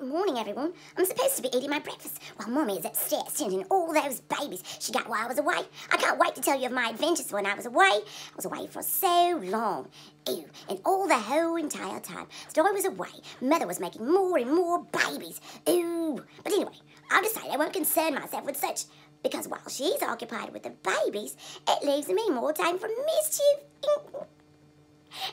Good morning, everyone. I'm supposed to be eating my breakfast while Mummy is upstairs tending all those babies she got while I was away. I can't wait to tell you of my adventures when I was away. I was away for so long. Ew, and all the whole entire time that I was away, Mother was making more and more babies. Ooh. But anyway, I've decided I won't concern myself with such because while she's occupied with the babies, it leaves me more time for mischief.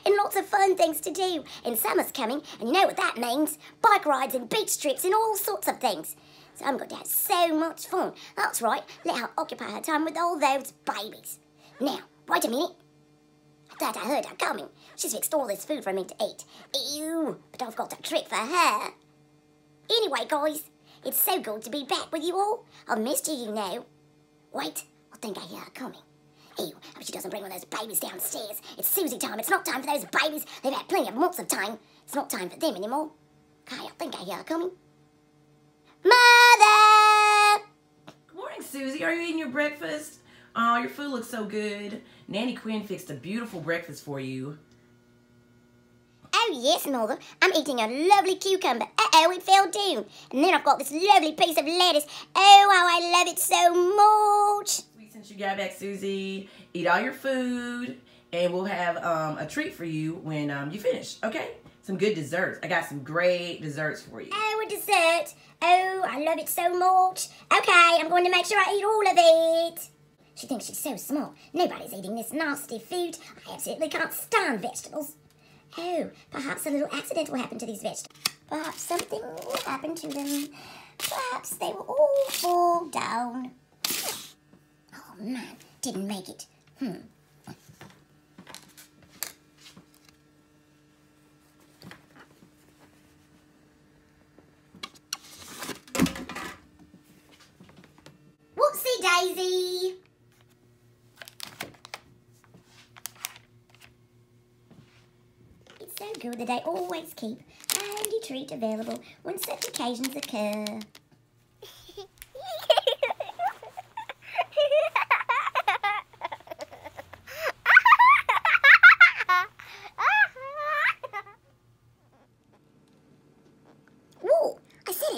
And lots of fun things to do. And summer's coming, and you know what that means bike rides and beach trips and all sorts of things. So I'm going to have so much fun. That's right, let her occupy her time with all those babies. Now, wait a minute. I thought I heard her coming. She's fixed all this food for me to eat. Ew, but I've got a trick for her. Anyway, guys, it's so good to be back with you all. I've missed you, you know. Wait, I think I hear her coming. Ew, I hope she doesn't bring one of those babies downstairs. It's Susie time. It's not time for those babies. They've had plenty of months of time. It's not time for them anymore. Okay, I think I hear her coming. Mother! Good morning, Susie. Are you eating your breakfast? Oh, your food looks so good. Nanny Quinn fixed a beautiful breakfast for you. Oh, yes, Mother. I'm eating a lovely cucumber. Uh-oh, it fell down. And then I've got this lovely piece of lettuce. Oh, how I love it so much since you got back, Susie. Eat all your food, and we'll have um, a treat for you when um, you finish, okay? Some good desserts. I got some great desserts for you. Oh, a dessert. Oh, I love it so much. Okay, I'm going to make sure I eat all of it. She thinks she's so small. Nobody's eating this nasty food. I absolutely can't stand vegetables. Oh, perhaps a little accident will happen to these vegetables. Perhaps something will happen to them. Perhaps they will all fall down. Man, didn't make it. Hmm. Whoopsie daisy! It's so good that I always keep a handy treat available when such occasions occur.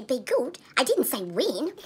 Be good. I didn't say win.